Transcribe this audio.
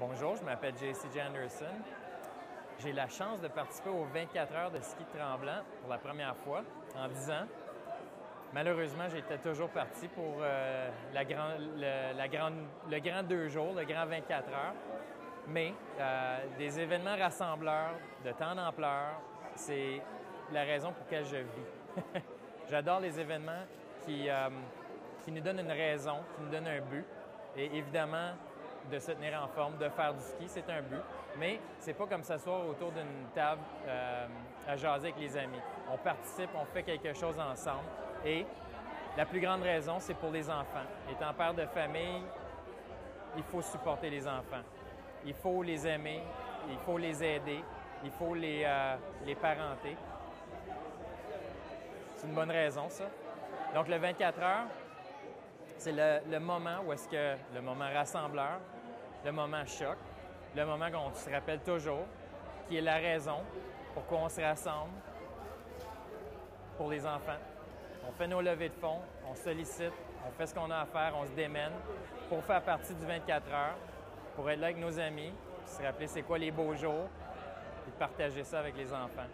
Bonjour, je m'appelle JC Anderson. J'ai la chance de participer aux 24 heures de ski tremblant pour la première fois en 10 ans. Malheureusement, j'étais toujours parti pour euh, la le, la grande, le grand deux jours, le grand 24 heures. Mais euh, des événements rassembleurs de temps d'ampleur, c'est la raison pour laquelle je vis. J'adore les événements qui, euh, qui nous donnent une raison, qui nous donnent un but. Et évidemment, de se tenir en forme, de faire du ski, c'est un but. Mais c'est pas comme s'asseoir autour d'une table euh, à jaser avec les amis. On participe, on fait quelque chose ensemble. Et la plus grande raison, c'est pour les enfants. Étant père de famille, il faut supporter les enfants. Il faut les aimer, il faut les aider, il faut les, euh, les parenter. C'est une bonne raison, ça. Donc, le 24 heures, c'est le, moment où est-ce que le moment rassembleur, le moment choc, le moment qu'on se rappelle toujours, qui est la raison pourquoi on se rassemble pour les enfants. On fait nos levées de fonds, on sollicite, on fait ce qu'on a à faire, on se démène pour faire partie du 24 heures, pour être là avec nos amis, se rappeler c'est quoi les beaux jours, et partager ça avec les enfants.